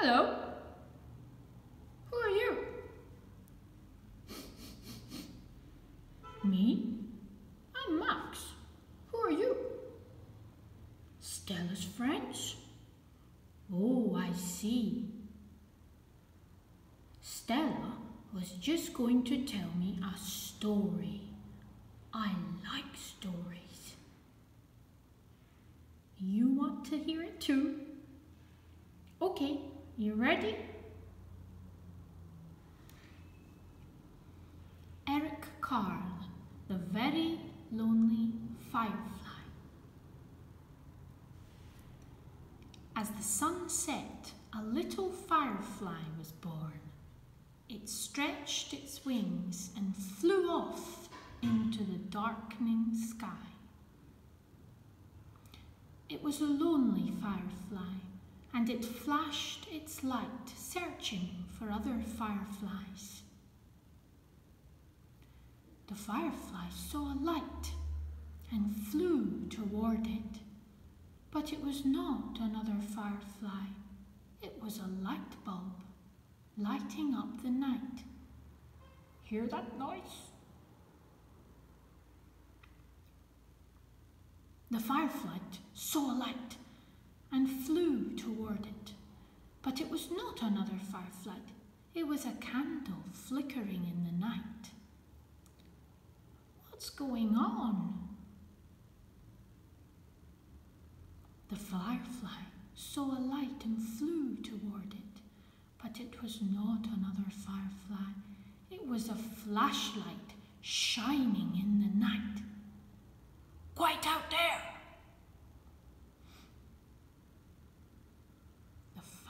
Hello. Who are you? Me? I'm Max. Who are you? Stella's friends? Oh, I see. Stella was just going to tell me a story. I like stories. You want to hear it too? Okay, you ready? Eric Carle, The Very Lonely Firefly. As the sun set, a little firefly was born. It stretched its wings and flew off into the darkening sky. It was a lonely firefly and it flashed its light, searching for other fireflies. The firefly saw a light and flew toward it, but it was not another firefly. It was a light bulb lighting up the night. Hear that noise? The firefly saw a light and flew toward it. But it was not another firefly. It was a candle flickering in the night. What's going on? The firefly saw a light and flew toward it, but it was not another firefly. It was a flashlight shining in the night. Quite out there!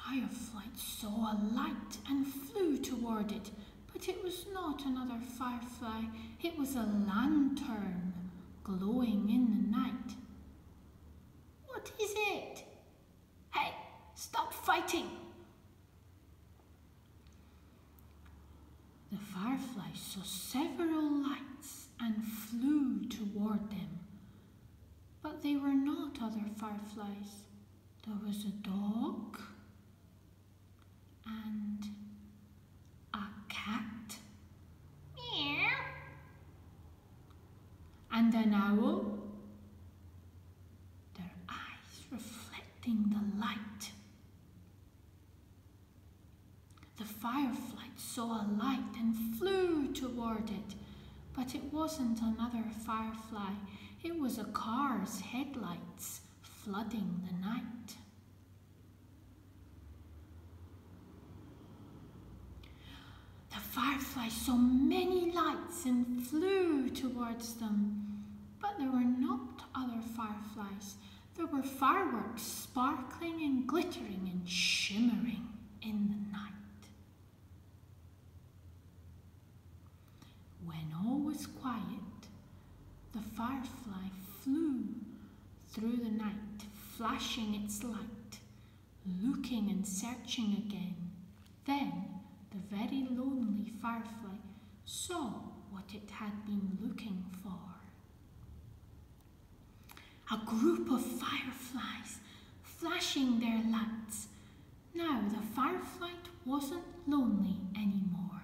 firefly saw a light and flew toward it, but it was not another firefly. It was a lantern glowing in the night. What is it? Hey, stop fighting! The firefly saw several lights and flew toward them. But they were not other fireflies. There was a dog and a cat. Meow. And an owl. Their eyes reflecting the light. The firefly saw a light and flew toward it, but it wasn't another firefly. It was a car's headlights flooding the night. The firefly saw many lights and flew towards them. But there were not other fireflies. There were fireworks sparkling and glittering and shimmering in the night. When all was quiet, the firefly flew through the night, flashing its light, looking and searching again. Then the very lonely firefly saw what it had been looking for. A group of fireflies flashing their lights. Now the firefly wasn't lonely anymore.